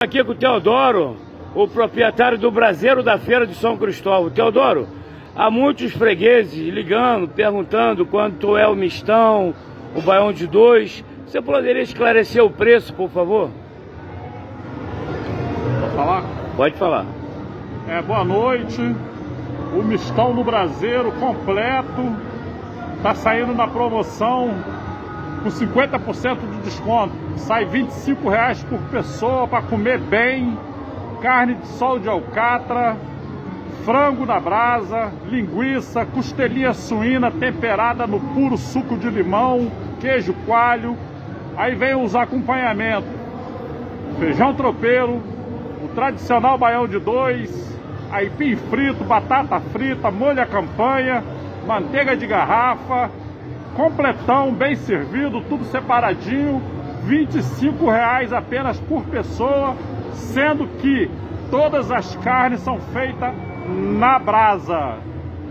Aqui com o Teodoro, o proprietário do Braseiro da Feira de São Cristóvão. Teodoro, há muitos fregueses ligando, perguntando quanto é o mistão, o baião de dois. Você poderia esclarecer o preço, por favor? Pode falar? Pode falar. É, boa noite. O mistão no Braseiro completo está saindo na promoção com 50% de desconto. Sai 25 reais por pessoa para comer bem. Carne de sol de alcatra, frango na brasa, linguiça, costelinha suína temperada no puro suco de limão, queijo coalho. Aí vem os acompanhamentos. Feijão tropeiro, o tradicional baião de dois, aipim frito, batata frita, molho à campanha, manteiga de garrafa, completão, bem servido, tudo separadinho, 25 reais apenas por pessoa, sendo que todas as carnes são feitas na brasa,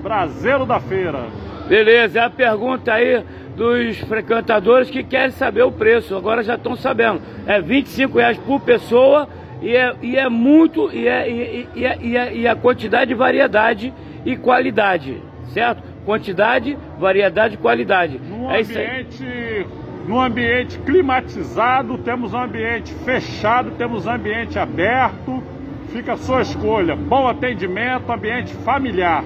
braseiro da feira. Beleza, é a pergunta aí dos frequentadores que querem saber o preço, agora já estão sabendo, é 25 reais por pessoa e é, e é muito, e, é, e, e, é, e, é, e a quantidade, variedade e qualidade, certo? Quantidade, variedade e qualidade. Num é ambiente, num ambiente climatizado, temos um ambiente fechado, temos um ambiente aberto, fica a sua escolha. Bom atendimento, ambiente familiar.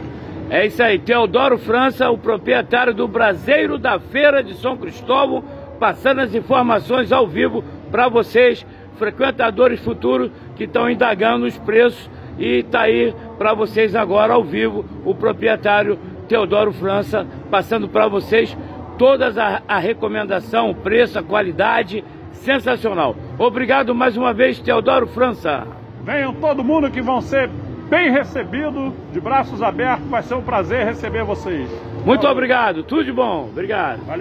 É isso aí, Teodoro França, o proprietário do Braseiro da Feira de São Cristóvão, passando as informações ao vivo para vocês, frequentadores futuros que estão indagando os preços e está aí para vocês agora ao vivo o proprietário Teodoro França passando para vocês todas a, a recomendação, o preço, a qualidade, sensacional. Obrigado mais uma vez, Teodoro França. Venham todo mundo que vão ser bem recebidos, de braços abertos, vai ser um prazer receber vocês. Muito obrigado, tudo de bom, obrigado. Valeu.